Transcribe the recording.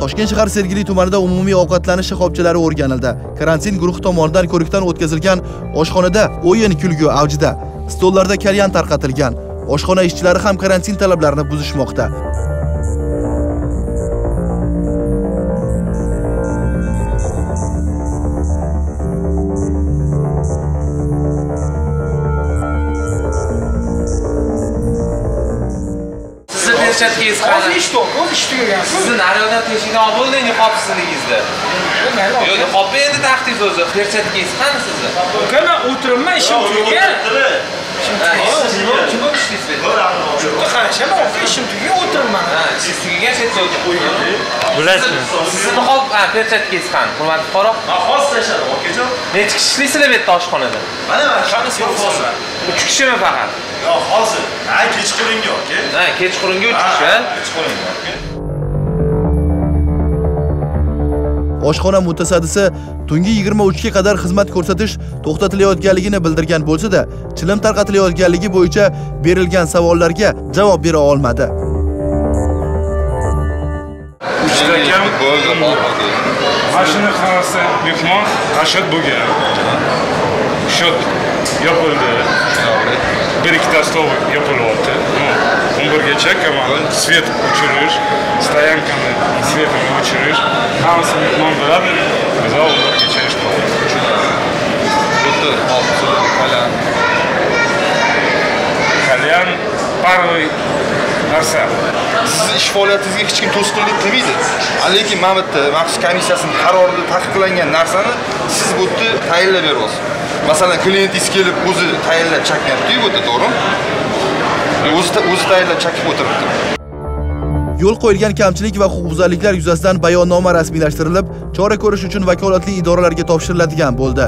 toshkent shahar sergeli tumanida umumiy ovqatlanish shoxobchalari o'rganildi. Karantin guruh tomonidan ko'rikdan o'tkazilgan oshxonada o'yin kulgu avjida. Stollarda kalyan tarqatilgan. Oshxona ishchilari ham karantin talablarini buzishmoqda. Sizni перчатканgiz Hozir qani ish yo'q, o'z ish tugagansiz. sizni naryoqdan teshikdan olib bo'ldi niqobsizligingizda yo'q niqobni endi taqdingiz o'zi. Perchatkangiz qani sizni Uka men o'tiribman, ishim tugagan. Ha, kim ishlaysiz qarashaman, uka ishim tugagan o'tiribman. ha ishingiz tugagan chetga o'tib Bilasizmi? sizni niqob ha perchatkangiz qani hurmatli fuqaro. Hozir tashladi okajon necha kishi ishlaysizlar bu yerda oshxonada? Mana mana uch kishimi faqat yo'q hozir ha kechqurungi aka ha kechqurungi uch kishi ha? kechqurungi aka oshxona mutasaddisi tungi 23 ga qadar xizmat ko'rsatish to'xtatilayotganligini bildirgan bo'lsa-da, chilim tarqatilayotganligi bo'yicha berilgan savollarga javob bera olmadi. Mashina qarasa mehmon rashod bo'lgan shot yopildi stol yopilyapti o'n birgacha komanda svet o'chirish stoyankani svetini o'chirish hammasi mehmon biladi biz o'n birgacha ish qilyapmiz kalyan первый narsa sizni ish faoliyatingizga hech kim to'sqinlik qilmaydi lekin mana bu yerda maxsus komissiyasini qarorida taqiqlangan narsani siz bu yerda tayinlab beryapsiz masalan klientingiz kelib o'zi tayyorlab chakmayaptiyu bu yerda to'g'rimi o'zi o'zi tayyorlab chakib o'tiribdi Yo'l qo'yilgan kamchilik va huquqbuzarliklar yuzasidan bayonnoma rasmiylashtirilib, chora ko'rish uchun vakolatli idoralarga topshiriladigan bo'ldi.